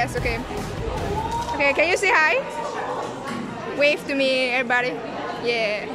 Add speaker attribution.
Speaker 1: Yes, okay. Okay, can you say hi? Wave to me, everybody. Yeah.